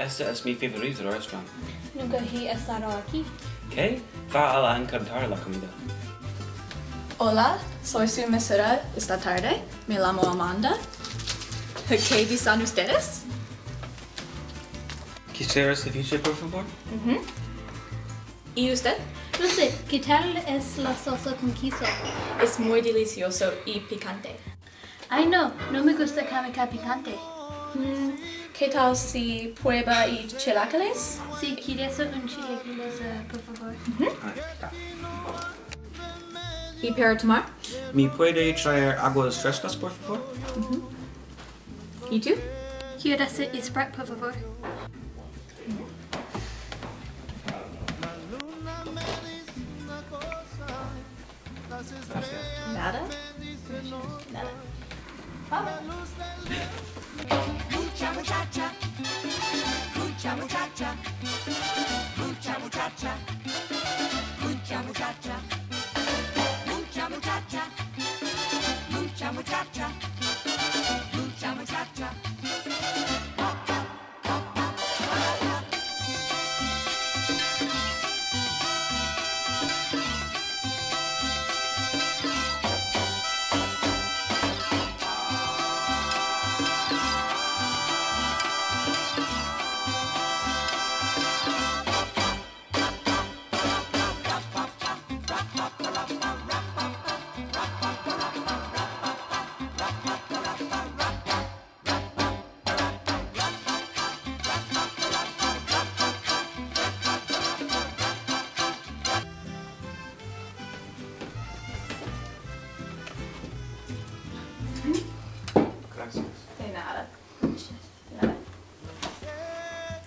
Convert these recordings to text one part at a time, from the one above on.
Este es mi favorito restaurante. Nunca he estado aquí. ¿Qué? Va a encantar la comida. Hola, soy su mesera esta tarde. Me llamo Amanda. ¿Qué dicen ustedes? Quisiera ceviche, por favor? ¿Y usted? No sé, ¿qué tal es la salsa con queso? Es muy delicioso y picante. Ay, no, no me gusta comer picante. Mm, ¿Qué tal si prueba y chilaquiles? Si quieres un chilaquiles, eh, por favor. ¿Y para tomar? ¿Me puede traer aguas frescas, por favor? ¿Y tú? Quiero hacer Sprite, por favor. Gracias. Nada. Nada. Huh?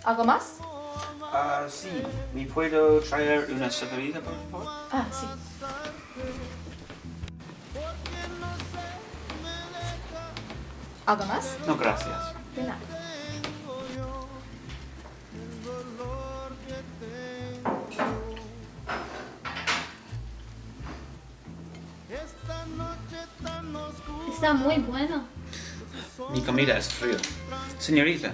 ¿Algo más? Ah, sí. ¿Me puedo traer una cerveza, por favor? Ah, sí. ¿Algo más? No, gracias. De nada. Está muy bueno. Mi comida es frío. Señorita.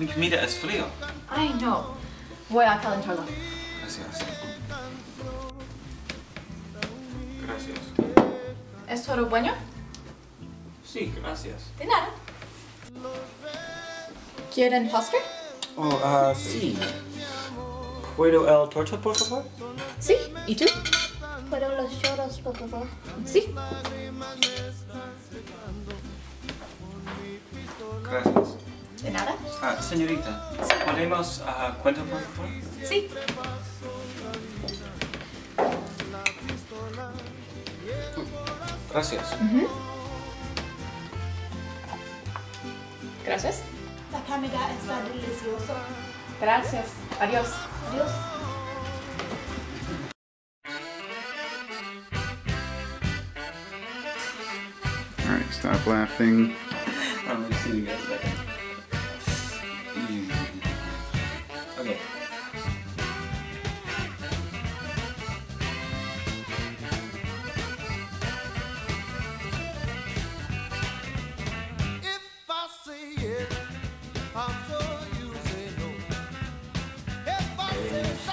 Mi comida es frío. Ay, no. Voy a calentarlo. Gracias. Gracias. ¿Es todo bueno? Sí, gracias. De nada. ¿Quieren postre? Oh, ah, sí. ¿Puedo el torta, por favor? Sí. ¿Y tú? Pero los chorros, por favor. Sí. Gracias. De nada. Ah, señorita, ¿podemos ah, cuenta, por favor? Sí. Gracias. Gracias. La comida está deliciosa. Gracias. Adiós. Adiós. All right, stop laughing. be sitting at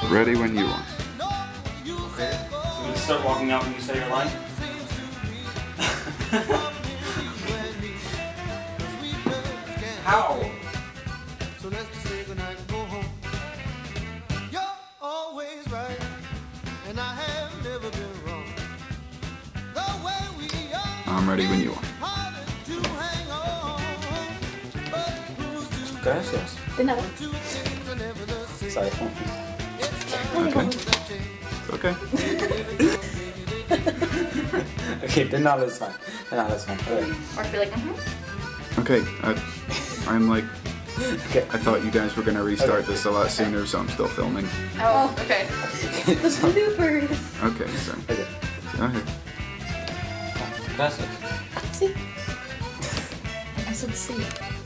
Ready when you are. Okay. So we start walking out when you say your line. How? So let's just say goodnight and go home. You're always right, and I have never been wrong. The way we are, I'm ready when you are. harder to hang on. But who's Gracias. De nada. two things are never the same? Sorry. Okay. Okay. okay, then now that's fine. Then now that's fine. Okay. Or be like, mm-hmm. Okay. I, I'm like, Okay. I thought you guys were gonna restart this a lot sooner, so I'm still filming. Oh, okay. So- Bloopers. Okay, sorry. okay. Go ahead. Gracias. Sí. I said sí.